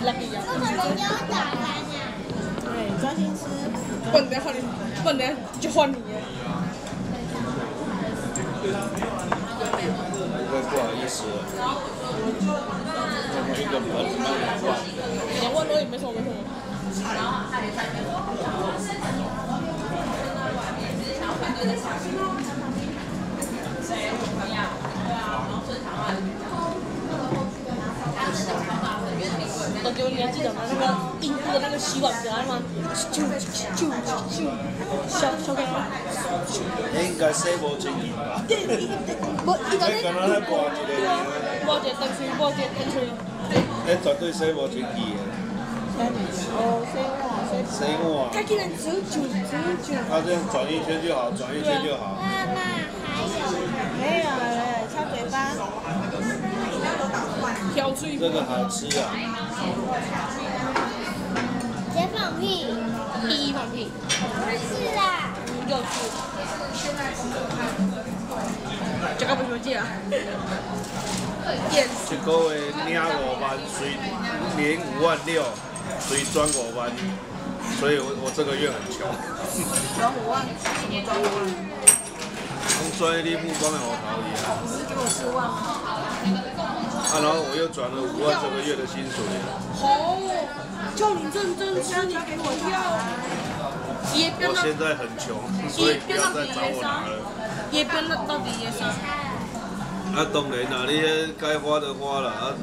我，怎么又打翻呀？对，专心吃。不能换你，不能就换你。不不好意思。然后，个，我就那个。你问我有没有什么？你还记得吗？那个印度的那个洗碗表吗？就就就就小小。应该吧？对，我一个你刚刚在播一个，绝对哦。他竟然只有九只有九。啊，这样转一圈就好，转一圈就好。妈妈还有没有了，擦嘴巴。这个好吃啊！解放屁，第一放屁，不是啦，又是。这个不是记啊。电一个月领五万，随领五万六，随赚五万，所以我我这个月很穷。转五万，转五万。从专业力目光的我逃离啊！然后我又转了五万这个月的薪水。好，叫你认真吃，你给我要。我现在很穷，所以不要再找我拿了。也变了到底也是。啊，当然啦，你迄该花的花了啊。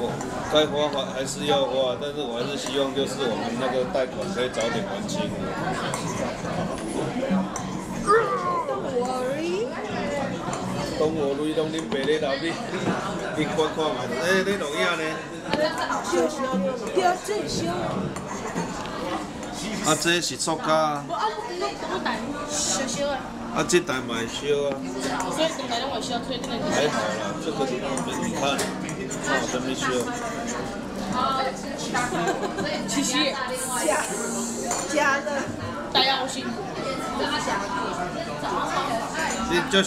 我该花花还是要花，但是我还是希望就是我们那个贷款可以早点还清。当我累当恁爸咧留你，你看看嘛，诶，你录影呢？小小对啊，这小。啊，这是塑胶啊，我啊，我我我带小小的，啊，这台烧啊，所以等下让我小，所以这个还好啦，这个你看，看我怎么烧。七夕加加的。大家好心。你就。